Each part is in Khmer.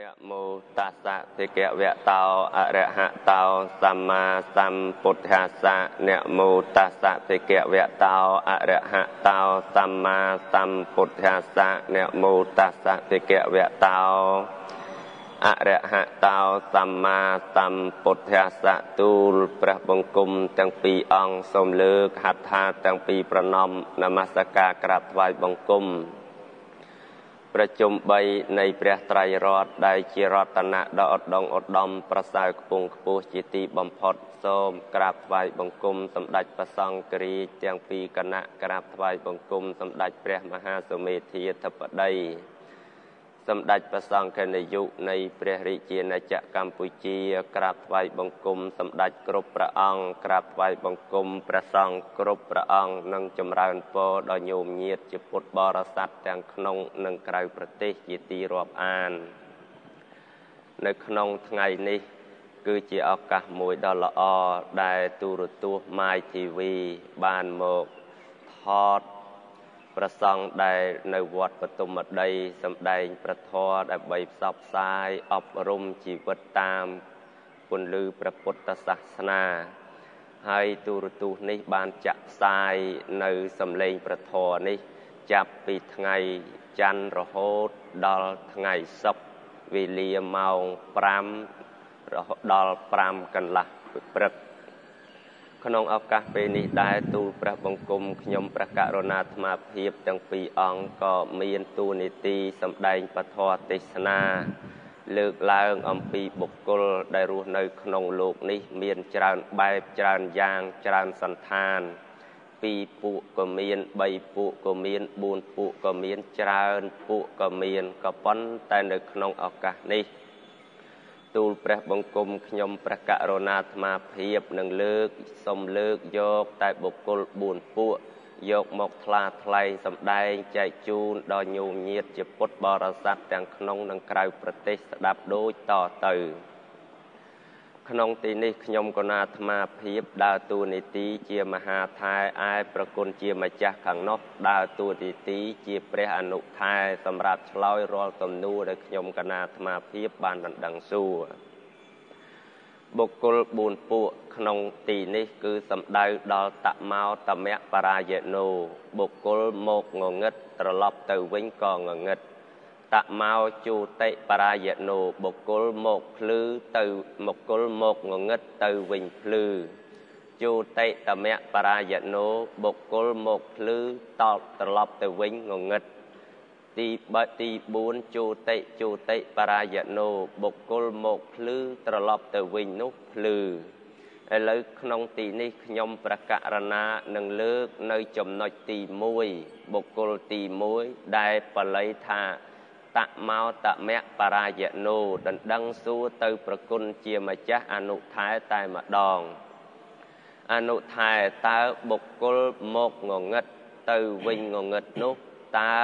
នមោតាសៈសិគវៈតោអរហតោសម្មាសម្ពុទ្ធាសៈនមោតាសៈសិគវៈតោអរហតោសម្មាសម្ពុទ្ធាសៈនមោតាសៈសិគវៈតោអរហតោសម្មាសម្ពុទ្ធាសៈទូលព្រះបង្គំទាំងពីរអង្គសូមលើកហត្ថាទាំងពីរប្រណម្យនមស្ការក្រាបថ្វាយបង្គំ ប្រជុំ3នៃព្រះត្រៃរតន៍ដែលជារតនៈដ៏ឧត្តមឧត្តមប្រសើរខ្ពង់ខ្ពស់ជាទីបំផុតសូមក្រាបថ្វាយបង្គំសម្ដេចព្រះសង្ឃរាជទាំងពីរគណៈក្រាបថ្វាយបង្គំសម្ដេចព្រះមហាសុមេធាធិបតី សម្ដេចព្រះសង្ឃនាយកនៃព្រះរាជាណាចក្រកម្ពុជា ក្រាបថ្វាយបង្គំសម្ដេចគ្រប់ព្រះអង្គក្រាបថ្វាយបង្គំព្រះសង្ឃគ្រប់ព្រះអង្គនិងចម្រើនពរដល់ញោមញាតជាពុទ្ធបរិស័ទទាំងក្នុងនិងក្រៅប្រទេសជាទីរាប់អាន នៅក្នុងថ្ងៃនេះ គឺជាឱកាសមួយដ៏ល្អដែលទូរទស្សន៍ My TV បានមកថត ប្រសង់ដែលនៅវត្តបទុមដីសម្ដែងប្រធរដើម្បីផ្សព្វផ្សាយអប់រំជីវិតតាមពន្លឺព្រះពុទ្ធសាសនា ហើយទូរទស្សន៍នេះបានចាក់ផ្សាយនៅសម្លេងប្រធរនេះ ចាប់ពីថ្ងៃច័ន្ទរហូតដល់ថ្ងៃសុក្រវេលាម៉ោង5រហូតដល់5កន្លះព្រឹក ក្នុងឱកាសពេលនេះដែរទូលព្រះបង្គំខ្ញុំព្រះករុណាអាត្មាភាពទាំងពីរអង្គក៏មានទូនីតិសម្ដែងពធទេសនា លើកឡើងអំពីបុគ្គលដែលរស់នៅក្នុងលោកនេះ មានច្រើនបែបច្រើនយ៉ាងច្រើនសន្តានពីរពួកក៏មាន3ពួកក៏មាន4ពួកក៏មានច្រើនពួកក៏មានក៏ប៉ុន្តែនៅក្នុងឱកាសនេះ ទូលព្រះបង្គំខ្ញុំព្រះករុណាអាត្មាភាពនឹងលើកសូមលើកយកតែបុគ្គល4ពួកយកមកថ្លាថ្លែងសម្ដែងចែកជូនដល់ញោមញាតជាពុទ្ធបរិស័ទទាំងក្នុងនិងក្រៅប្រទេសស្ដាប់ដូចតទៅ ក្នុងទីនេះខ្ញុំកណាអាត្មាភាពដើរតួនាទីជាមហាថែឯប្រគុណជាម្ចាស់ខាងនោះដើរតួនាទីជាព្រះអនុថែសម្រាប់ឆ្លើយរាល់ទំនួលដែលខ្ញុំកណាអាត្មាភាពបានដណ្ដឹងសួរបុគ្គល4ពួកក្នុងទីនេះគឺសំដៅដល់តមោតមៈបរាយណូបុគ្គលមកងងឹតត្រឡប់ទៅវិញក៏ងងឹត តមោជូតិបរាយណូបុគ្គលមកភ្លឺទៅបុគ្គលមកងងឹតទៅវិញភ្លឺជូតិតមៈបរាយណូបុគ្គលមកភ្លឺតបត្រឡប់ទៅវិញងងឹតទី3ទី4ជូតិជូតិបរាយណូបុគ្គលមកភ្លឺត្រឡប់ទៅវិញនោះភ្លឺឥឡូវក្នុងទីនេះខ្ញុំប្រកាសណានឹងលើកនៅចំណុចទី1បុគ្គលទី1ដែលបល័យថា តមោតមៈបរាយណូដណ្ដឹងសួរទៅប្រគុណជាម្ចាស់អនុថែតែម្ដង អនុថែតើបុគ្គលមកងងឹតទៅវិញងងឹតនោះតើ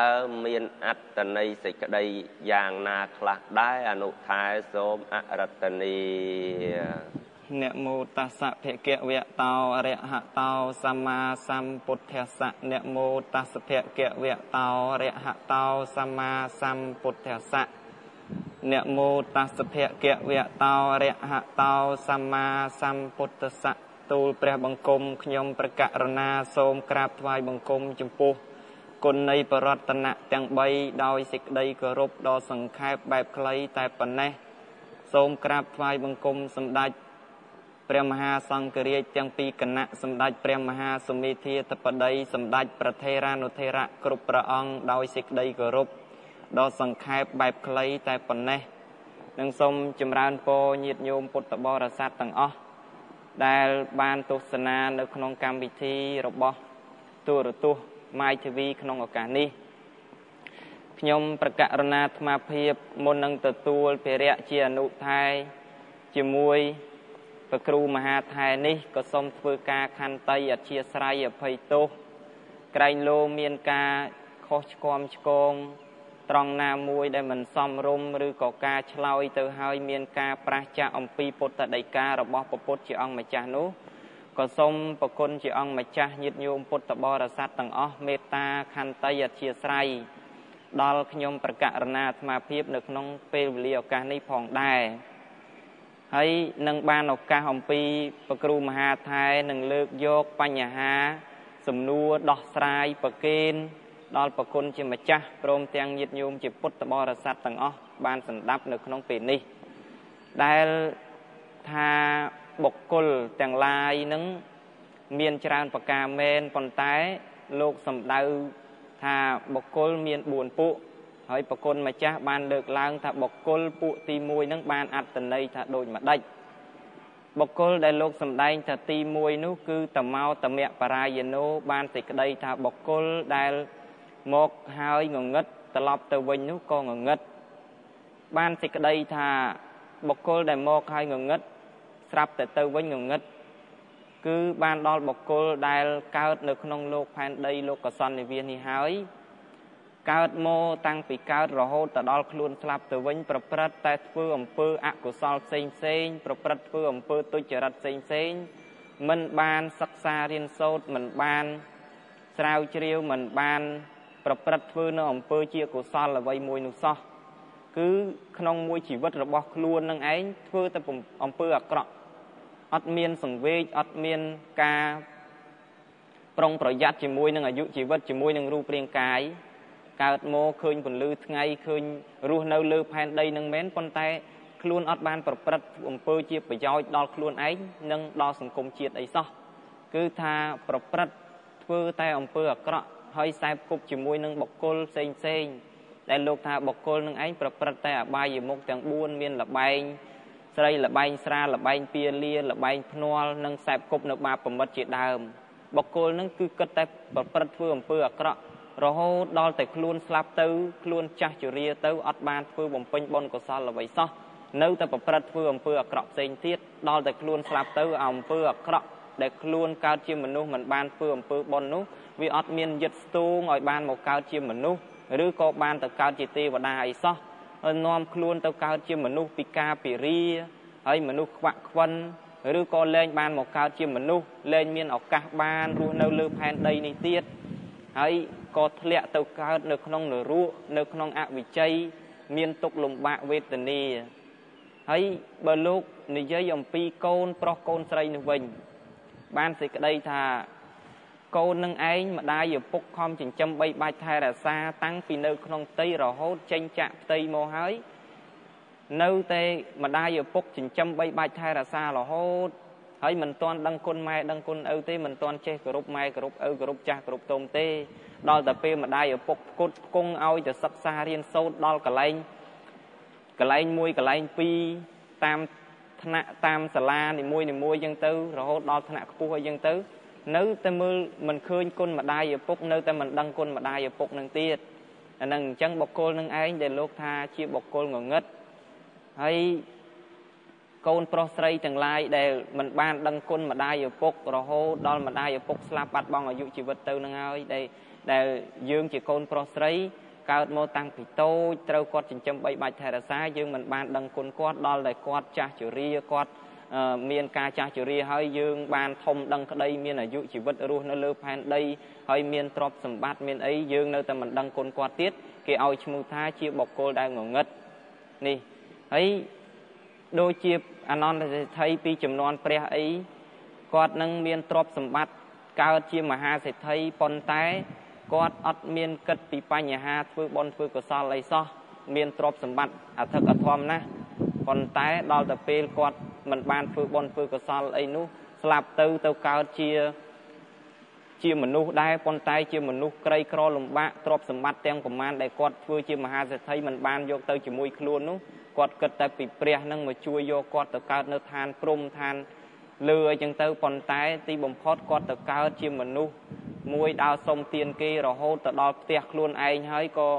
មានអត្តន័យសេចក្តីយ៉ាងណាខ្លះដែរអនុថែសូមអរតនី នមោតស្សៈភគវៈតោអរិហតោសម្មាសម្ពុទ្ធស្សៈនមោតស្សភគវៈតោអរិហតោសម្មាសម្ពុទ្ធស្សៈនមោតស្សភគវៈតោអរិហតោសម្មាសម្ពុទ្ធស្សៈទូលព្រះបង្គំខ្ញុំប្រកករណាសូមក្រាបថ្វាយបង្គំចំពោះគុណនៃបរតនៈទាំង3ដោយសេចក្តីគោរពដ៏សង្ខេបបែបខ្លីតែប៉ុណ្ណេះសូមក្រាបថ្វាយបង្គំសម្ដេច ព្រះមហាសង្ឃរាជទាំងពីរគណៈសម្ដេចព្រះមហាសុមេធាធិបតីសម្ដេចប្រធេរានុធេរៈគ្រប់ព្រះអង្គដោយសេចក្តីគោរពដ៏សង្ខេបបែបខ្លីតែប៉ុណ្ណេះនឹងសូមចម្រើនពរញាតិញោមពុទ្ធបរិស័ទទាំងអស់ដែលបានទស្សនានៅក្នុងកម្មវិធីរបស់ទូរទស្សន៍ My TV ក្នុងឱកាសនេះខ្ញុំប្រកាសរណាអាត្មាភាពមុននឹងទទួលភារៈជាអនុថែជាមួយ ព្រះគ្រូមហាថែនេះក៏សូមធ្វើការខន្តីអធិស្ឋ័យអភ័យទោសក្រែងលោមានការខុសឆ្គំឆ្គងត្រង់ណាមួយដែលមិនសមរម្យឬក៏ការឆ្លើយទៅហើយមានការប្រះចាកអំពីពុទ្ធដីការបស់ពពុទ្ធជាអង្គម្ចាស់នោះក៏សូមប្រគុណជាអង្គម្ចាស់ញាតិញោមពុទ្ធបរិស័ទទាំងអស់មេត្តាខន្តីអធិស្ឋ័យដល់ខ្ញុំប្រកាសរណាអាត្មាភាពនៅក្នុងពេលវេលាឱកាសនេះផងដែរ ហើយនឹងបានឱកាសអំពីប្រគ្រូមហាថែនឹងលើកយកបញ្ហា សំណួរដោះស្រាយប្រកេនដល់ប្រគុណជាម្ចាស់ព្រមទាំងញាតិញោមជាពុទ្ធបរិស័ទទាំងអស់បានសម្ដាប់នៅក្នុងពេលនេះ ដែលថាបុគ្គលទាំងឡាយនឹងមានច្រើនប្រការមែនប៉ុន្តែលោកសំដៅថាបុគ្គលមាន4ពួក ហើយប្រគុណម្ចាស់បានលើកឡើងថាបុគ្គលពួកទី1នឹងបានអត្តន័យថាដូចម្ដេចបុគ្គលដែលលោកសំដែងថាទី1នោះគឺតមោតមៈបរាយណូបានសេចក្តីថាបុគ្គលដែលមកហើយងងឹតត្រឡប់ទៅវិញនោះក៏ងងឹតបានសេចក្តីថាបុគ្គលដែលមកហើយងងឹតស្រាប់តែទៅវិញងងឹតគឺបានដល់បុគ្គលដែលកើតនៅក្នុងលោកផែនដីលោកកសន្និវាសនេះហើយ កើតមកតាំងពីកើតរហូតទៅដល់ខ្លួនស្លាប់ទៅវិញប្រព្រឹត្តតែធ្វើអំពើអកុសលផ្សេងផ្សេងប្រព្រឹត្តធ្វើអំពើទុច្ចរិតផ្សេងផ្សេងមិនបានសិក្សារៀនសូត្រមិនបានស្រាវជ្រាវមិនបាន ប្រព្រឹត្តធ្វើនៅអំពើជាកុសលអ្វីមួយនោះសោះគឺក្នុងមួយជីវិតរបស់ខ្លួននឹងឯងធ្វើតែអំពើអាក្រក់អត់មានសង្វេគអត់មានការប្រុងប្រយ័ត្នជាមួយនឹងអាយុជីវិតជាមួយនឹងរូបរាងកាយ កើតមកឃើញពន្លឺថ្ងៃឃើញរស់នៅលើផែនដីនឹងមែនប៉ុន្តែខ្លួនអត់បានប្រព្រឹត្តអំពើជាប្រយោជន៍ដល់ខ្លួនឯងនិងដល់សង្គមជាតិអីសោះគឺថាប្រព្រឹត្តធ្វើតែអំពើអាក្រក់ហើយខ្សែគប់ជាមួយនឹងបុគ្គលផ្សេងផ្សេងដែលលោកថាបុគ្គលនឹងឯងប្រព្រឹត្តតែអបាយមុខទាំង4មានលបែងស្រីលបែងស្រាលបែងពៀលាលបែងភ្នាល់និងខ្សែគប់នៅបាបប្រមិតជាដើមបុគ្គលនឹងគឺគិតតែប្រព្រឹត្តធ្វើអំពើអាក្រក់ រហូតដល់តែខ្លួនស្លាប់ទៅខ្លួនចាស់ជរាទៅអត់បានធ្វើបំពេញបុណ្យកុសលអ្វីសោះនៅតែប្រព្រឹត្តធ្វើអំពើអាក្រក់ផ្សេងទៀតដល់តែខ្លួនស្លាប់ទៅអំពើអាក្រក់ដែលខ្លួនកើតជាមនុស្សមិនបានធ្វើអំពើបុណ្យនោះវាអត់មានយិតស្ទូងឲ្យបានមកកើតជាមនុស្សឬក៏បានទៅកើតជាទេវតាអីសោះហើយនាំខ្លួនទៅកើតជាមនុស្សពិការពិរីហើយមនុស្សខ្វាក់ខ្វិនឬក៏លែងបានមកកើតជាមនុស្សលែងមានឱកាសបានរស់នៅលើផែនដីនេះទៀតហើយ ក៏ធ្លាក់ទៅកើតនៅក្នុងនរកនៅក្នុងអវិជ័យមានទុក្ខលំបាកវេទនាហើយបើលោកនិយាយអំពីកូនប្រុសកូនស្រីនេះវិញ បានសេចក្តីថាកូននឹងឯងម្ដាយឪពុកខំចិញ្ចឹមបីបាច់ថែរក្សាតាំងពីនៅក្នុងផ្ទៃរហូតចេញចាក់ផ្ទៃមកហើយនៅតែម្ដាយឪពុកចិញ្ចឹមបីបាច់ថែរក្សារហូតហើយមិនទាន់ដឹងគុណម៉ែដឹងគុណឪទេមិនទាន់ចេះគោរពម៉ែគោរពឪគោរពចាស់គោរពតូមទេ ដល់តែពេលម្ដាយឪពុកផ្គត់ផ្គង់ឲ្យទៅសិក្សារៀនសូត្រដល់កន្លែងកន្លែងមួយកន្លែងពីរតាមថ្នាក់តាមសាលានីមួយនីមួយអញ្ចឹងទៅរហូតដល់ថ្នាក់ខ្ពស់អីចឹងទៅ នៅតែមើលមិនឃើញគុណម្ដាយឪពុកនៅតែមិនដឹងគុណម្ដាយឪពុកនឹងទៀតអានឹងអញ្ចឹងបុគ្គលនឹងឯងដែលលោកថាជាបុគ្គលងងឹតហើយ កូនប្រុសស្រីទាំងឡាយដែលមិនបានដឹងគុណម្ដាយឪពុករហូតដល់ម្ដាយឪពុកស្លាប់បាត់បង់អាយុជីវិតទៅនឹងហើយដែលដែលយើងជាកូនប្រុសស្រីកើតមកតាំងពីតូចត្រូវគាត់ចិញ្ចឹមបីបាច់ថែរក្សាយើងមិនបានដឹងគុណគាត់ដល់តែគាត់ចាស់ជរាគាត់មានការចាស់ជរាហើយយើងបានធំដឹងក្តីមានអាយុជីវិតរស់នៅលើផែនដីហើយមានទ្រព្យសម្បត្តិមានអីយើងនៅតែមិនដឹងគុណគាត់ទៀតគេឲ្យឈ្មោះថាជាបុគ្គលដែលងងឹតនេះហើយ ដូចជាអនន្តសេដ្ឋីពីចំនួនព្រះអីគាត់នឹងមានទ្រព្យសម្បត្តិកើតជាមហាសេដ្ឋីប៉ុន្តែគាត់អត់មានគិតពីបញ្ហាធ្វើបុណ្យធ្វើកុសលអីសោះមានទ្រព្យសម្បត្តិអធិកអធមណាស់ប៉ុន្តែដល់ទៅពេលគាត់មិនបានធ្វើបុណ្យធ្វើកុសលអីនោះស្លាប់ទៅទៅកើតជា ជាមនុស្សដែរប៉ុន្តែជាមនុស្សក្រីក្រលំបាកទ្រព្យសម្បត្តិទាំងប្រមាណដែលគាត់ធ្វើជាមហាសេដ្ឋីមិនបានយកទៅជាមួយខ្លួននោះគាត់គិតតែពីព្រះនឹងមកជួយយកគាត់ទៅកើតនៅឋានព្រំឋានលើអីចឹងទៅប៉ុន្តែទីបំផុតគាត់ទៅកើតជាមនុស្សមួយដើរសុំទានគេរហូតទៅដល់ផ្ទះខ្លួនឯងហើយក៏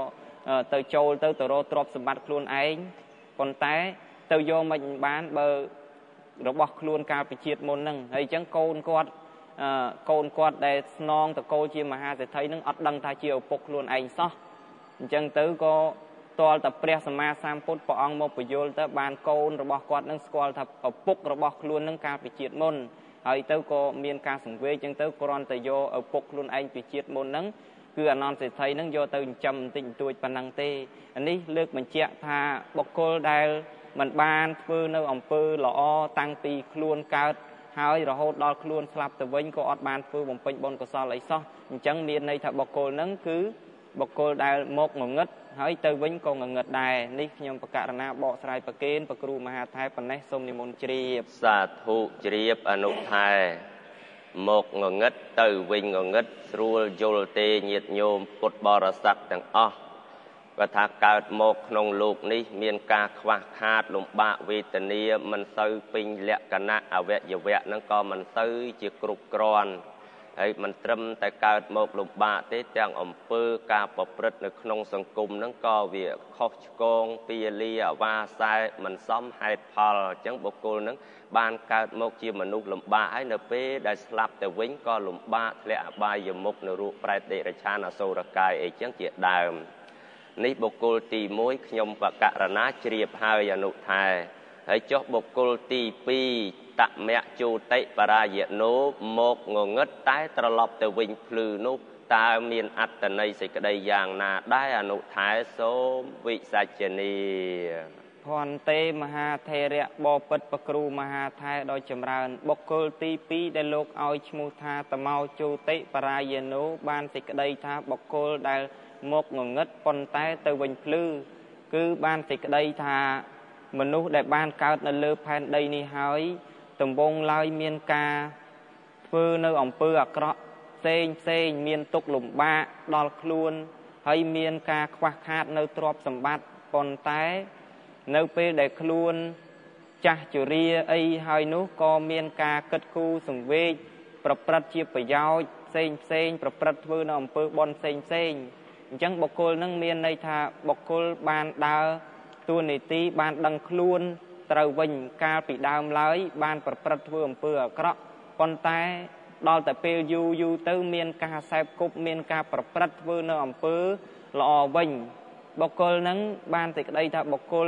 ទៅចូលទៅទៅរកទ្រព្យសម្បត្តិខ្លួនឯងប៉ុន្តែទៅយកមិនបានបើរបស់ខ្លួនកាលពីជាតិមុនហ្នឹងហើយអញ្ចឹងកូនគាត់ កូនគាត់ដែលស្នងតកូលជាមហាសេដ្ឋីនឹងអត់ដឹងថាជាឪពុកខ្លួនឯងសោះអញ្ចឹងទៅក៏ទាល់តែព្រះសម្មាសម្ពុទ្ធព្រះអង្គមកបញ្យល់ទៅបានកូនរបស់គាត់នឹងស្គាល់ថាឪពុករបស់ខ្លួននឹងកាលពីជាតិមុនហើយទៅក៏មានការសង្វេគអញ្ចឹងទៅគ្រាន់តែយកឪពុកខ្លួនឯងពីជាតិមុនហ្នឹងគឺអនន្តសេដ្ឋីនឹងយកទៅចិញ្ចឹមបន្តិចបន្តួចប៉ុណ្ណឹងទេអានេះលើកបញ្ជាក់ថាបុគ្គលដែលមិនបានធ្វើនៅអំពើល្អតាំងពីខ្លួនកើត ហើយរហូតដល់ខ្លួនស្លាប់ទៅវិញក៏អត់បានធ្វើបំពេញបុណ្យកុសលអីសោះអញ្ចឹងមានន័យថាបុគ្គលនឹងគឺបុគ្គលដែលមកងងឹតហើយទៅវិញក៏ងងឹតដែរនេះខ្ញុំបកករណាបកស្រាយប្រកេនប្រគ្រូមហាថែប៉ុណ្ណេះសូមនិមន្តជ្រាបសាធុជ្រាបអនុថែមកងងឹតទៅវិញងងឹតស្រួលយល់ទេញាតញោមពុទ្ធបរិស័ទទាំងអស់ គាត់ថាកើតមកក្នុងលោកនេះ មានការខ្វះខាតលំបាកវេទនាមិនសូវពេញលក្ខណៈអវយវៈហ្នឹងក៏មិនសូវជាគ្រប់គ្រាន់ហើយមិនត្រឹមតែកើតមកលំបាកទេទាំងអំពើការប្រព្រឹត្តនៅក្នុងសង្គមហ្នឹងក៏វាខុសឆ្គងពីលាអាវាសែមិនសមហេតុផលអញ្ចឹងបុគ្គលហ្នឹងបានកើតមកជាមនុស្សលំបាកហើយនៅពេលដែលស្លាប់ទៅវិញក៏លំបាកធ្លាក់អបាយមុខនៅរូបប្រែតដេរឆានអសូរកាយអីចឹងជាដើម នេះបុគ្គលទី1ខ្ញុំបករណាជ្រាបហើយអនុថែហើយចុះបុគ្គលទី2តមៈជូតិបរាយណូមកងងឹតតែត្រឡប់ទៅវិញភ្លឺនោះតើមានអត្តន័យសេចក្តីយ៉ាងណាដែរអនុថែសូមវិសាចនីភន្ទេមហាថេរៈបពិតប្រគ្រូមហាថែដោយចម្រើន បុគ្គលទី2ដែលលោកឲ្យឈ្មោះថាតមោជូតិបរាយណូបានសេចក្តីថាបុគ្គលដែល មកងងឹតប៉ុន្តែទៅវិញភ្លឺគឺបានសេចក្តីថាមនុស្សដែលបានកើតនៅលើផែនដីនេះហើយដំបងឡើយមានការធ្វើនៅអំពើអាក្រក់ផ្សេងផ្សេងមានទុកលំបាកដល់ខ្លួន ហើយមានការខ្វះខាតនៅទ្រព្យសម្បត្តិប៉ុន្តែ នៅពេលដែលខ្លួនចាស់ជរាអីហើយនោះក៏មានការគិតគូរសង្វេគប្រព្រឹត្តជាប្រយោជន៍ផ្សេងផ្សេងប្រព្រឹត្តធ្វើនៅអំពើបន់ផ្សេងផ្សេង អញ្ចឹងបុគ្គលនឹងមានន័យថាបុគ្គលបានដើរតួនាទីបានដឹងខ្លួនត្រូវវិញកាលពីដើមឡើយ បាន ប្រព្រឹត្តធ្វើអំពើអាក្រក់ប៉ុន្តែដល់តែពេលយូរយូរទៅ មានការសែបគប់មានការប្រព្រឹត្តធ្វើនៅអំពើល្អវិញបុគ្គលនឹងបានតែក្តីថាបុគ្គល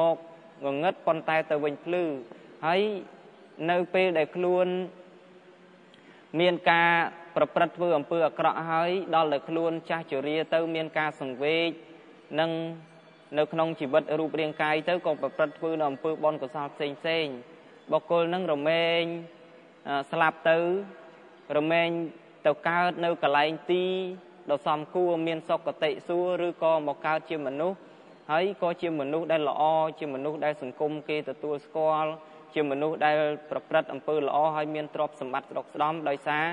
មកងងឹតប៉ុន្តែទៅវិញភ្លឺហើយនៅពេលដែលខ្លួន មានការប្រព្រឹត្តធ្វើអំពើអាក្រក់ហើយដល់តែខ្លួនចាស់ជរាទៅ មានការសង្វេគនិងនៅក្នុងជីវិតរូបរាងកាយទៅក៏ប្រព្រឹត្តធ្វើនៅអំពើបន់កុសលផ្សេងផ្សេងបុគ្គលនឹងរមែងស្លាប់ទៅរមែងទៅកើតនៅកន្លែងទីដ៏សំគួរមានសុគតិសួគ៌ឬក៏មកកើតជាមនុស្សហើយក៏ជាមនុស្សដែលល្អជាមនុស្សដែលសង្គមគេទទួលស្គាល់ជាមនុស្សដែលប្រព្រឹត្តអំពើល្អហើយមានទ្រព្យសម្បត្តិស្ដុកស្ដំដោយសារ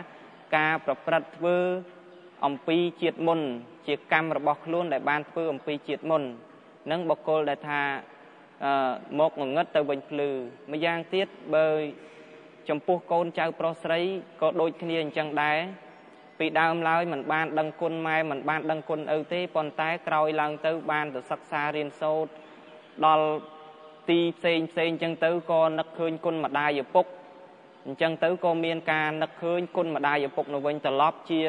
ការប្រព្រឹត្តធ្វើ អំពីជាតិមុន ជាកម្មរបស់ខ្លួនដែលបានធ្វើអំពីជាតិមុននឹងបកគលដែលថាមកងងឹតទៅវិញភ្លឺម្យ៉ាងទៀតបើចំពោះកូនចៅប្រុសស្រីក៏ដូចគ្នាអញ្ចឹងដែរពីដើមឡើយមិនបានដឹងគុណម៉ែមិនបានដឹងគុណឪទេប៉ុន្តែក្រោយឡើងទៅបានទៅសិក្សារៀនសូត្រដល់ទីផ្សេងផ្សេងអញ្ចឹងទៅក៏នឹកឃើញគុណម្ដាយឪពុក អញ្ចឹងទៅក៏មានការនឹកឃើញគុណម្ដាយឪពុកនៅវិញត្រឡប់ជា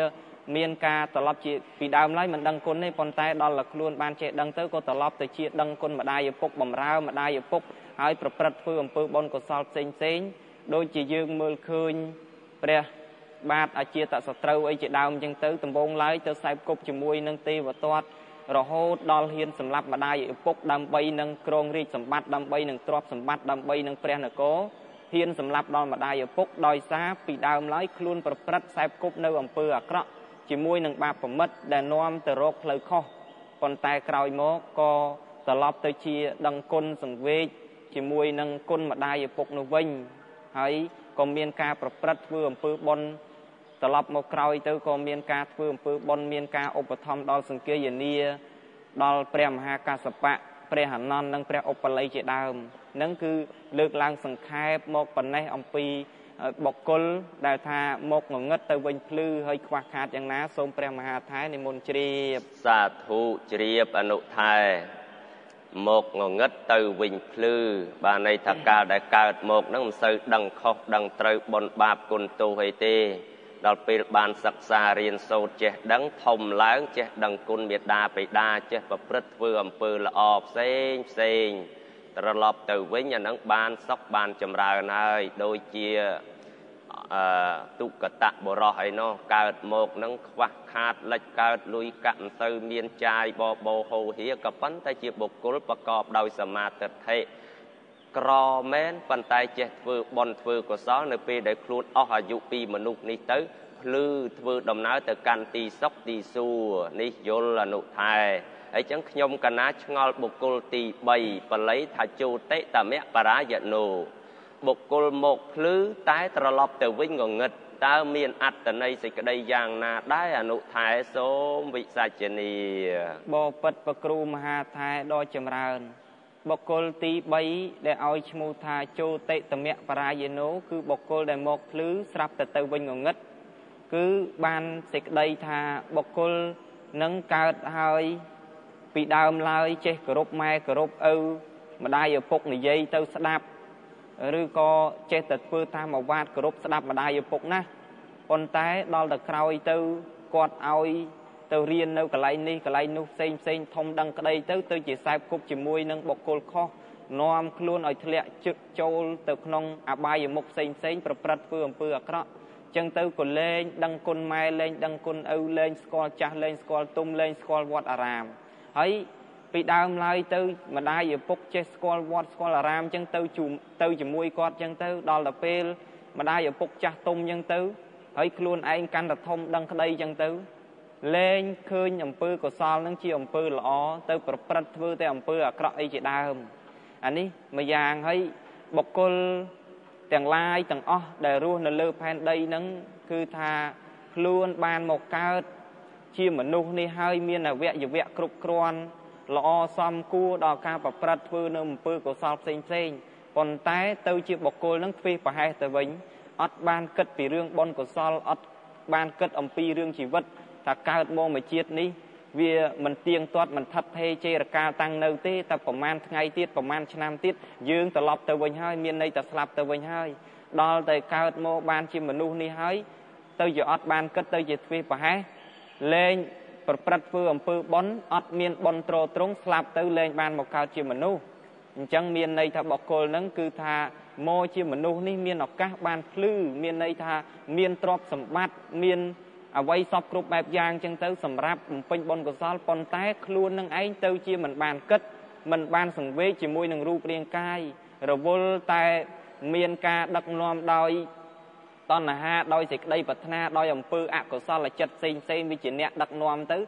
មានការត្រឡប់ជាពីដើមឡើយមិនដឹងគុណទេប៉ុន្តែដល់តែខ្លួនបានចេះដឹងទៅក៏ត្រឡប់ទៅជាដឹងគុណម្ដាយឪពុកបំរើម្ដាយឪពុកហើយប្រព្រឹត្តធ្វើអំពើបុណ្យកុសលផ្សេងផ្សេងដូចជាយើងមើលឃើញព្រះបាទអាជាតសត្រូវអីជាដើមអញ្ចឹងទៅដំបងឡើយទៅសែបគប់ជាមួយនឹងទេវទត្តរហូតដល់ហ៊ានសម្លាប់ម្ដាយឪពុកដើម្បីនឹងក្រងរាជសម្បត្តិដើម្បីនឹងទ្រព្យសម្បត្តិដើម្បីនឹងព្រះនគរ ហ៊ានសម្លាប់ដល់ម្ដាយឪពុកដោយសារពីដើមឡើយខ្លួនប្រព្រឹត្តសែបគប់នៅអំពើអាក្រក់ជាមួយនឹងបាបប្រមិតដែលនាំទៅរកផ្លូវខុសប៉ុន្តែក្រោយមកក៏ត្រឡប់ទៅជាដឹងគុណសង្វេគជាមួយនឹងគុណម្ដាយឪពុកនោះវិញហើយក៏មានការប្រព្រឹត្តធ្វើអំពើបុណ្យត្រឡប់មកក្រោយទៅក៏មានការធ្វើអំពើបុណ្យមានការឧបត្ថម្ភដល់សង្គាយនាដល់ព្រះមហាកាសបៈ ព្រះអនន្តនិងព្រះឧបល័យជាដើមនឹងគឺលើកឡើងសង្ខេបមកប៉ុណ្ណេះអំពីបុគ្គលដែលថាមកងងឹតទៅវិញភ្លឺហើយខ្វះខាតយ៉ាងណាសូមព្រះមហាថែនិមន្តជ្រាបសាធុជ្រាបអនុថែមកងងឹតទៅវិញភ្លឺបានន័យថាកាលដែលកើតមកនឹងមិនសូវដឹងខុសដឹងត្រូវបនបាបគុណទោសអីទេ ដល់ពេលបានសិក្សារៀនសូត្រចេះដឹងធំឡើងចេះដឹងគុណមេដាបិតាចេះប្រព្រឹត្តធ្វើអំពើល្អផ្សេងផ្សេងត្រឡប់ទៅវិញអានឹងបានសុខបានចម្រើនហើយដូចជាអឺទុកតៈបរោះអីនោះកើតមកនឹងខ្វះខាតលិចកើតលុយកាក់មិនសូវមានចាយបបោហោហៀក៏ប៉ុន្តែជាបុគ្គលប្រកបដោយសមាទិដ្ឋិ ក្រមែនប៉ុន្តែចេះធ្វើបន់ធ្វើកុសលនៅពេលដែលខ្លួនអស់អាយុពីមនុស្សនេះទៅភ្លឺធ្វើដំណើរទៅកាន់ទីសុខទីសួគ៌នេះយល់អនុថែហើយចឹងខ្ញុំកណាឆ្ងល់បុគ្គលទី3បល័យថាជោតិតមៈបរាយណោបុគ្គលមកភ្លឺតែត្រឡប់ទៅវិញងងឹតតើមានអត្តន័យសេចក្តីយ៉ាងណាដែរអនុថែសូមវិសាចនីបបិទ្ធប្រគ្រូមហាថែដ៏ចម្រើន បុគ្គលទី3ដែលឲ្យឈ្មោះថាជោតិតមៈបរាយណោគឺបុគ្គលដែលមកភ្លឺស្រាប់តែទៅវិញងងឹតគឺបានសេចក្តីថាបុគ្គលនឹងកើតហើយពីដើមឡើយចេះគោរពម៉ែគោរពឪម្ដាយឪពុកនិយាយទៅស្ដាប់ឬក៏ចេះតែធ្វើតាមអាវាតគោរពស្ដាប់ម្ដាយឪពុកណាប៉ុន្តែដល់តែក្រោយទៅគាត់ឲ្យ ទៅរៀននៅកន្លែងនេះកន្លែងនោះផ្សេងផ្សេងធំដឹងក្តីទៅទៅជាខ្សែគប់ជាមួយនឹងបុគ្គលខុសនាំខ្លួនឲ្យធ្លាក់ជឹកចូលទៅក្នុងអបាយមុខផ្សេងផ្សេងប្រព្រឹត្តធ្វើអំពើអាក្រក់ចឹងទៅក៏លែងដឹងគុណម៉ែលែងដឹងគុណឪលែងស្គាល់ចាស់លែងស្គាល់ទុំលែងស្គាល់វត្តអារាមហើយពីដើមឡើយទៅម្ដាយឪពុកចេះស្គាល់វត្តស្គាល់អារាមចឹងទៅជុំទៅជាមួយគាត់ចឹងទៅដល់ទៅពេលម្ដាយឪពុកចាស់ទុំចឹងទៅហើយខ្លួនឯងកាន់តែធំដឹងក្តីចឹងទៅ លែងឃើញអំពើកុសលនឹងជាអំពើល្អទៅ ប្រព្រឹត្តធ្វើតែអំពើអាក្រក់អីជាដើមអានេះមួយយ៉ាងហើយបុគ្គលទាំងឡាយទាំងអស់ដែលរស់នៅលើផែនដីហ្នឹងគឺថាខ្លួនបានមកកើត ជាមនុស្សនេះហើយមានអវយវៈគ្រប់គ្រាន់ល្អសមគួរដល់ការប្រព្រឹត្តធ្វើនៅអំពើកុសលផ្សេងផ្សេងប៉ុន្តែទៅជាបុគ្គលនឹងធ្វេសប្រហែសទៅវិញអត់បានគិតពីរឿងបុណ្យកុសលអត់បានគិតអំពីរឿងជីវិត ថាកើតមកមួយជាតិនេះវាមិនទៀងទាត់មិនថិតថេរចេរកាលតាំងនៅទេតែប្រហែលថ្ងៃទៀតប្រហែលឆ្នាំទៀតយើងត្រឡប់ទៅវិញហើយមានន័យតែស្លាប់ទៅវិញហើយដល់តែកើតមកបានជាមនុស្សនេះហើយទៅជាអត់បានគិតទៅជាទ្វេប្រហែសលែងប្រព្រឹត្តធ្វើអំពើបន់អត់មានបន់ត្រត្រង់ស្លាប់ទៅលែងបានមកកើតជាមនុស្សអញ្ចឹងមានន័យថាបកគលនឹងគឺថាមកជាមនុស្សនេះមានឱកាសបានភ្លឺមានន័យថាមានទ្រព្យសម្បត្តិមាន អ្វីសពគ្រប់បែបយ៉ាងចឹងទៅសម្រាប់បំពេញបុណ្យកុសលប៉ុន្តែខ្លួននឹងឯងទៅជាមិនបានគិតមិនបានសង្វេគជាមួយនឹងរូបរាងកាយរវល់តែមានការដឹកនាំដោយតណ្ហាដោយសេចក្តីប្រាថ្នាដោយអំពើអកុសលចិត្តផ្សេងផ្សេងវាជាអ្នកដឹកនាំទៅ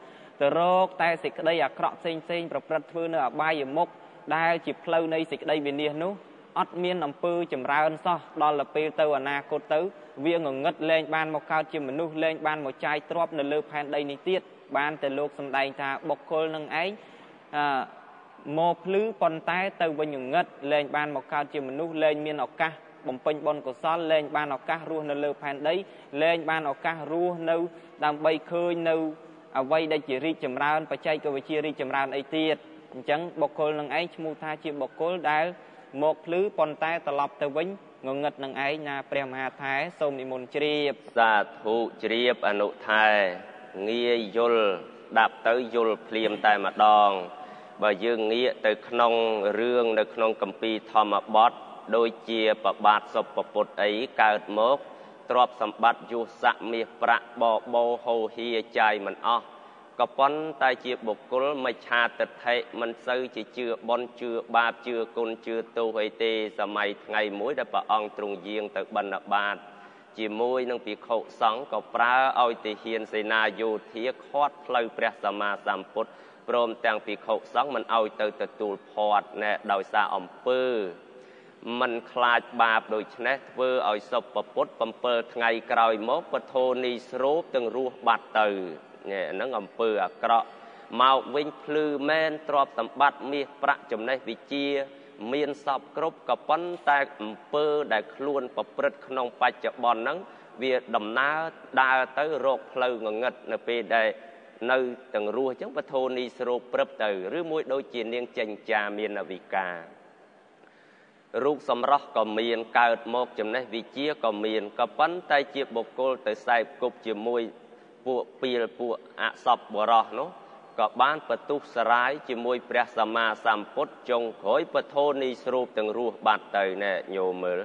ទៅរកតែសេចក្តីអាក្រក់ផ្សេងផ្សេងប្រព្រឹត្តធ្វើនៅអបាយមុខដែលជាផ្លូវនៃសេចក្តីវិនិច្ឆ័យនោះ អត់មានអំពើចម្រើនសោះដល់ទៅពេលទៅអនាគតទៅ វាងងឹតលែងបានមកកើតជាមនុស្សលែងបានមកចាយទ្រពនៅលើផែនដីនេះទៀតបានតែលោកសំដែងថាបុគ្គលនឹងឯងអឺមកភ្លឺប៉ុន្តែទៅវិញងឹតលែងបានមកកើតជាមនុស្សលែងមានឱកាសបំពេញបុណ្យកុសលលែងបានឱកាសរស់នៅលើផែនដីលែងបានឱកាសរស់នៅ ដើម្បីឃើញនៅអ្វីដែលជារីកចម្រើនបច្ចេកវិទ្យារីកចម្រើនអីទៀតអញ្ចឹងបុគ្គលនឹងឯងឈ្មោះថាជាបុគ្គលដែល មកភ្លឺប៉ុន្តែត្រឡប់ទៅវិញងងឹតនឹងឯងណាព្រះមហាថែសូមនិមន្តជ្រាបសាធុជ្រាបអនុថែងាយយល់ដាប់ទៅយល់ភ្លាមតែម្ដង បើយើងងាកទៅក្នុងរឿងនៅក្នុងកម្ពីធម្មបទដូចជាប្របាទសុពពុទ្ធអីកើតមកទ្រព្យសម្បត្តិយុស័កមាសប្រាក់បបោហោហៀចាយមិនអស់ ក៏ប៉ុន្តែជាបុគ្គលមច្ឆាទិដ្ឋិមិនសូវជាជឿបនជឿបាបជឿគុណជឿទោសអីទេសម័យថ្ងៃមួយដែលព្រះអង្គទ្រង់យាងទៅបណ្ឌបាត ជាមួយនឹងភិក្ខុសង្ឃក៏ប្រើឲ្យទាហានសេនាយោធាខាត់ផ្លូវព្រះសម្មាសម្ពុទ្ធព្រមទាំងភិក្ខុសង្ឃមិនឲ្យទៅទទួលផាត់ណែដោយសារអំពើមិនខ្លាចបាបដូច្នេះធ្វើឲ្យសុពពុទ្ធ7ថ្ងៃក្រោយមកពធនីស្រូបទាំងរស់បាត់ទៅ ហ្នឹងអំពើអាក្រក់មកវិញភ្លឺមែនទ្រព្យសម្បត្តិមាសប្រាក់ចំណេះវិជ្ជា មានសពគ្រប់ក៏ប៉ុន្តែអំពើដែលខ្លួនប្រព្រឹត្តក្នុងបច្ចុប្បន្នហ្នឹងវាដំណើរដើរទៅរកផ្លូវងងឹតនៅពេលដែលនៅទាំងរស់អញ្ចឹងពធនីស្រូបព្រឹបទៅឬមួយដូចជានាងចេញចាមានវិការរូបសម្រស់ក៏មានកើតមកចំណេះវិជាក៏មានក៏ប៉ុន្តែជាបុគ្គលទៅខ្សែគប់ជាមួយ ពួកពីលពួកអសពបរោះនោះក៏បានបទុសរាយជាមួយព្រះសម្មាសម្ពុទ្ធចុងក្រោយពធនីស្រូបទាំងរស់បាត់ទៅណែញោមមើល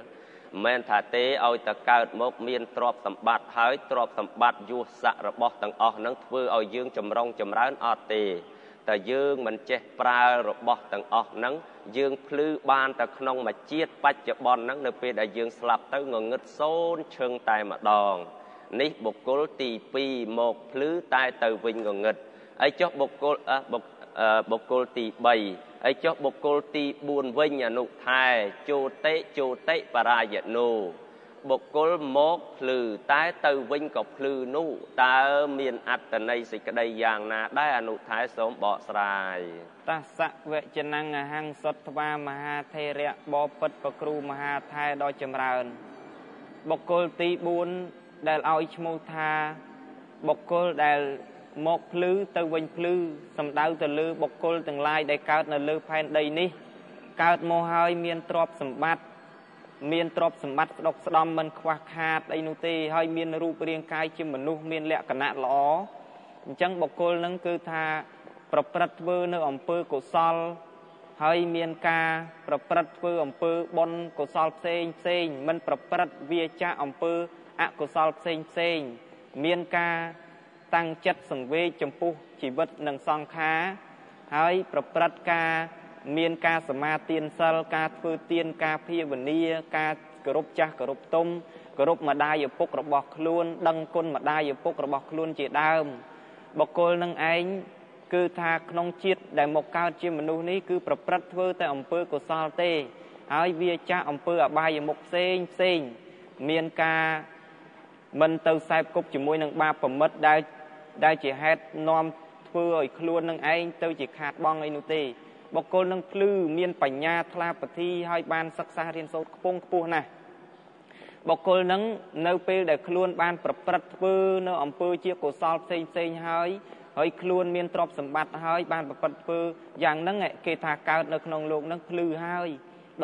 មិនថាទេឲ្យតកើតមកមានទ្រព្យសម្បត្តិហើយទ្រព្យសម្បត្តិយុស័ករបស់ទាំងអស់ហ្នឹងធ្វើឲ្យយើងចម្រុងចម្រើនអត់ទេតែយើងមិនចេះប្រើរបស់ទាំងអស់ហ្នឹងយើងភ្លឺបានតែក្នុងមួយជាតិបច្ចុប្បន្នហ្នឹងនៅពេលដែលយើងស្លាប់ទៅងងឹតសូនឈឹងតែម្ដង នេះបុគ្គលទី2មកភ្លឺតែទៅវិញងងឹតហើយចុះបុគ្គលបុគ្គលទី3ហើយចុះបុគ្គលទី4វិញអនុថែជោតិជោតិបរាយណូបុគ្គលមកភ្លឺតែទៅវិញក៏ភ្លឺនោះតើមានអត្តន័យសេចក្តីយ៉ាងណាដែរអនុថែសូមបកស្រាយតសៈវចនងអហង្សុតថ្វាមហាថេរៈបពិតប្រគ្រូមហាថែដ៏ចម្រើនបុគ្គលទី4 ដែលឲ្យឈ្មោះថាបុគ្គលដែលមកភ្លឺទៅវិញភ្លឺសំដៅទៅលើបុគ្គលទាំងឡាយដែលកើតនៅលើផែនដីនេះ កើតមកហើយមានទ្រព្យសម្បត្តិមានទ្រព្យសម្បត្តិស្ដុកស្ដំមិនខ្វះខាតអីនោះទេហើយមានរូបរាងកាយជាមនុស្សមានលក្ខណៈល្អអញ្ចឹងបុគ្គលនឹងគឺថាប្រព្រឹត្តធ្វើនៅអំពើកុសល ហើយមានការប្រព្រឹត្តធ្វើអំពើបុណ្យកុសលផ្សេងផ្សេងមិនប្រព្រឹត្តវាចាអំពើ អកុសលផ្សេងផ្សេង មានការតាំងចិត្តសង្វេគចំពោះជីវិតនិងសង្ខារហើយប្រព្រឹត្តការមានការសមាទានសិលការធ្វើទានការភាវនាការគោរពចាស់គោរពទុំគោរពម្ដាយឪពុករបស់ខ្លួន ដឹងគុណម្ដាយឪពុករបស់ខ្លួនជាដើមបុគ្គលនឹងឯងគឺថាក្នុងជាតិដែលមកកើតជាមនុស្សនេះគឺប្រព្រឹត្តធ្វើតែអំពើកុសលទេហើយវាចាស់អំពើអបាយមុខផ្សេងផ្សេង មានការ មិនទៅខ្សែគប់ជាមួយនឹងបាបប្រមិតដែលដែលជាហេតុនាំធ្វើឲ្យខ្លួននឹងឯងទៅជាខាតបង់អីនោះទេបុគ្គលនឹងភ្លឺមានបញ្ញាថ្លាពធីហើយបានសិក្សារៀនសូត្រខ្ពង់ខ្ពស់ណាស់បុគ្គលនឹងនៅពេលដែលខ្លួនបានប្រព្រឹត្តធ្វើនៅអំពើជាកុសលផ្សេងផ្សេងហើយហើយខ្លួនមានទ្រព្យសម្បត្តិហើយបានប្រព្រឹត្តធ្វើយ៉ាងហ្នឹងគេថាកើតនៅក្នុងលោកហ្នឹងភ្លឺហើយ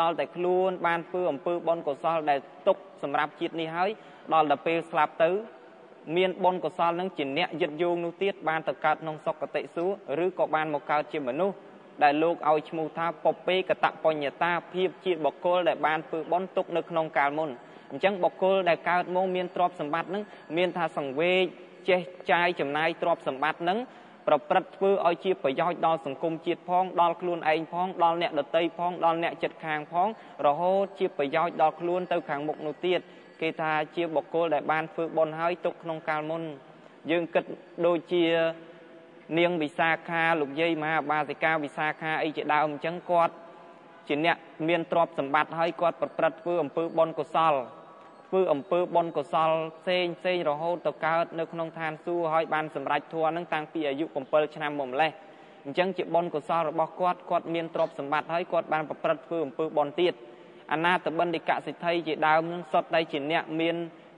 ដល់តែខ្លួនបានធ្វើអំពើបុណ្យកុសលដែលទុកសម្រាប់ជាតិនេះហើយដល់តែពេលស្លាប់ទៅ មានបុណ្យកុសលនឹងជាអ្នកយឹតយោងនោះទៀតបានទៅកើតក្នុងសុគតិសួគ៌ឬក៏បានមកកើតជាមនុស្សដែលលោកឲ្យឈ្មោះថាពពេកតបញ្ញតាភាពជាបុគ្គលដែលបានធ្វើបុណ្យទុកនៅក្នុងកាលមុនអញ្ចឹងបុគ្គលដែលកើតមកមានទ្រព្យសម្បត្តិនឹងមានថាសង្វេគចេះចាយចំណាយទ្រព្យសម្បត្តិនឹង ប្រព្រឹត្តធ្វើឲ្យជាប្រយោជន៍ដល់សង្គមជាតិផងដល់ខ្លួនឯងផងដល់អ្នកដតីផងដល់អ្នកចិត្តខាងផងរហូតជាប្រយោជន៍ដល់ខ្លួនទៅខាងមុខនោះទៀតគេថាជាបុគ្គលដែលបានធ្វើបុណ្យហើយទុកក្នុងកាលមុន យើងគិតដូចជានាងវិសាខាលោកយាយមហាបាសិកាវិសាខាអីជាដើមអញ្ចឹងគាត់ជាអ្នកមានទ្រព្យសម្បត្តិហើយគាត់ប្រព្រឹត្តធ្វើអំពើបុណ្យកុសល ធ្វើអំពើបុណ្យកុសលផ្សេងផ្សេងរហូតទៅកើតនៅក្នុងឋានសួគ៌ហើយបានសម្រេចធម៌នឹងតាំងពីអាយុ7ឆ្នាំមកម្លេះអញ្ចឹងជាបុណ្យកុសលរបស់គាត់គាត់មានទ្រព្យសម្បត្តិហើយគាត់បានប្រព្រឹត្តធ្វើអំពើបុណ្យទៀតអនាតបណ្ឌិកសិទ្ធិជាដើមនឹងសុទ្ធតែជាអ្នកមាន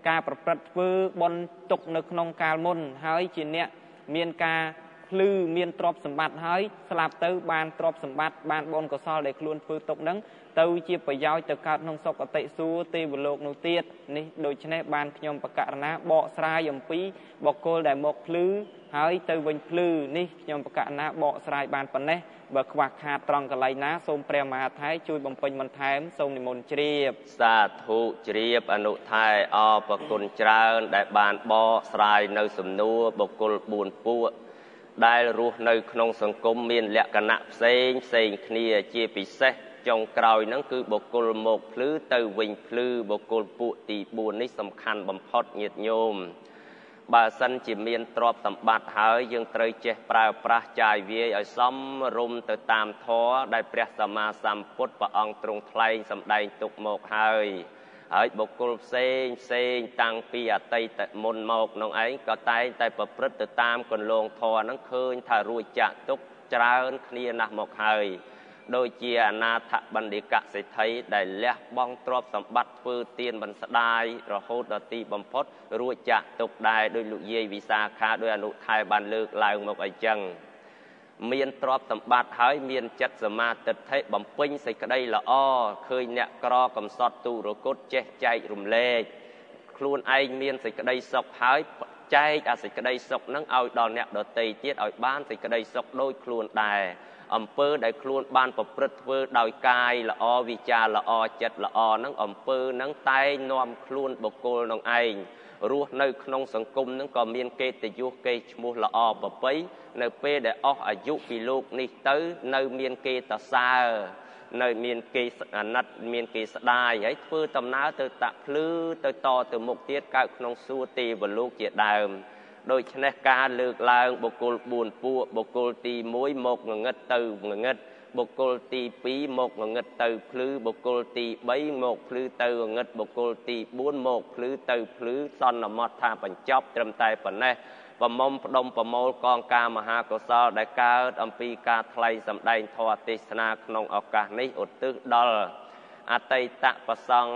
ការប្រព្រឹត្តធ្វើបុណ្យទុកនៅក្នុងកាលមុនហើយជាអ្នកមានការ ភ្លឺមានទ្រព្យសម្បត្តិហើយស្លាប់ទៅបានទ្រព្យសម្បត្តិបានបុណ្យកុសលដែលខ្លួនធ្វើទុកនឹងទៅជាប្រយោជន៍ទៅកើតក្នុងសុគតិសួគ៌ទេវលោកនោះទៀតនេះដូច្នេះបានខ្ញុំបកករណាបកស្រាយអំពីបកគលដែលមកភ្លឺហើយទៅវិញភ្លឺនេះខ្ញុំបកករណាបកស្រាយបានប៉ុណ្ណេះបើខ្វះខាតត្រង់កន្លែងណាសូមព្រះមហាថៃជួយបំពេញបន្ថែមសូមនិមន្តជ្រាប សាធុជ្រាបអនុថៃអរប្រគុណច្រើន ដែលបានបកស្រាយនៅសំណួរបុគ្គល4ពួក ដែលរស់នៅក្នុងសង្គមមានលក្ខណៈផ្សេងផ្សេងគ្នាជាពិសេសចុងក្រោយហ្នឹងគឺបុគ្គលមកភ្លឺទៅវិញភ្លឺបុគ្គលពួកទី4នេះសំខាន់បំផុតញាតិញោមបើសិនជាមានទ្រព្យសម្បត្តិហើយយើងត្រូវចេះប្រើប្រាស់ចាយវាយឲ្យសមរម្យទៅតាមធម៌ដែលព្រះសម្មាសម្ពុទ្ធព្រះអង្គទ្រង់ថ្លែងសម្ដែងទុកមកហើយ ហើយបុគ្គលផ្សេងផ្សេងតាំងពីអតីតមុនមកក្នុងឯងក៏តែងតែប្រព្រឹត្តទៅតាមគន្លងធម៌ហ្នឹងឃើញថារួចចាក់ទុកច្រើនគ្នាណាស់មកហើយដូចជាអនាថបណ្ឌិកសិទ្ធិដែលលះបង់ទ្រព្យសម្បត្តិធ្វើទានមិនស្ដាយរហូតដល់ទីបំផុតរួចចាក់ទុកដែរដោយលោកយាយវិសាខាដោយអនុថែបានលើកឡើងមកអីចឹង មានទ្រព្យសម្បត្តិហើយមានចិត្តសមាទិដ្ឋិបំពេញសេចក្តីល្អឃើញអ្នកក្រកំសត់ទូរគុតចេះចែករំលែកខ្លួនឯងមានសេចក្តីសុខហើយចែកអាសេចក្តីសុខនឹងឲ្យដល់អ្នកដទៃទៀតឲ្យបានសេចក្តីសុខដូចខ្លួនដែរអំពើដែលខ្លួនបានប្រព្រឹត្តធ្វើដោយកាយល្អវិចារល្អចិត្តល្អហ្នឹងអំពើហ្នឹងតែងនាំខ្លួនបុគ្គលនឹងឯង រស់នៅក្នុងសង្គមនឹងក៏មានកិត្តិយសគេឈ្មោះល្អប្រពៃនៅពេលដែលអស់អាយុពីលោកនេះទៅ នៅមានគេតសើនៅមានគេអាណិតមានគេស្ដាយហើយធ្វើដំណើរទៅតាក់ភ្លឺទៅតទៅមុខទៀតកើតក្នុងសួគ៌ទេវលោកជាដើមដូច្នេះការលើកឡើងបុគ្គល4ពួកបុគ្គលទី1មកងងឹតទៅងងឹត បុគ្គលទី2មកងងឹតទៅភ្លឺបុគ្គលទី3មកភ្លឺទៅងងឹតបុគ្គលទី4មកភ្លឺទៅភ្លឺសន្មត់ថាបញ្ចប់ត្រឹមតែប៉ុណ្ណេះប្រមុំផ្ដុំប្រមូលកងការមហាកុសលដែលកើតអំពីការថ្លែងសម្ដែងធម៌ទេសនាក្នុងឱកាសនេះឧទ្ទិសដល់អតីតប្រសង់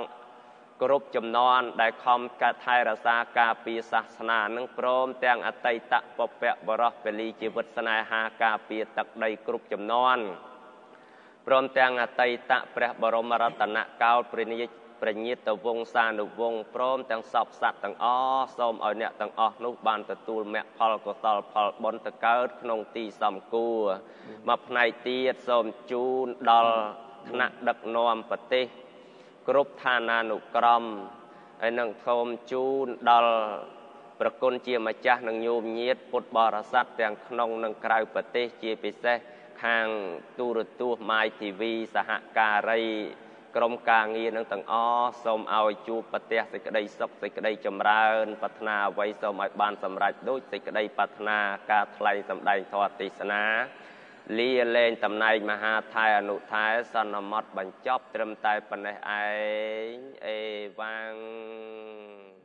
គ្រប់ចំនួនដែលខំកាត់ថែរក្សាការពារសាសនានឹងព្រមទាំងអតីតពពៈបរោះពលីជីវិតស្នេហាការពារទឹកដីគ្រប់ចំនួន ព្រមទាំងអតីតព្រះបរមរតនកោលព្រះនាយប្រញាតវងសានុវងព្រមទាំងសពសត្វទាំងអស់សូមឲ្យអ្នកទាំងអស់នោះបានទទួលមគ្គផលកុសលផលបុណ្យទៅកើតក្នុងទីសំគួរមកផ្នែកទៀតសូមជូនដល់ថ្នាក់ដឹកនាំប្រទេសគ្រប់ឋានានុក្រមហើយនឹងសូមជូនដល់ប្រគុណជាម្ចាស់និងញោមញាតពុទ្ធបរិស័ទទាំងក្នុងនិងក្រៅប្រទេសជាពិសេស ខាងទូរទស្សន៍ My TV សហការីក្រុមការងារនឹងទាំងអស់សូមឲ្យជួបប្រទេសសេចក្តីសុខសេចក្តីចម្រើនប្រាថ្នាអ្វីសូមឲ្យបានសម្រេចដូចសេចក្តីប្រាថ្នាការថ្លែងសម្ដែងធម៌ទេសនាលាលែងតំណែងមហាថៃអនុថៃសន្មត់បញ្ចប់ត្រឹមតែប៉ុណ្ណេះឯងអេវ៉ាំង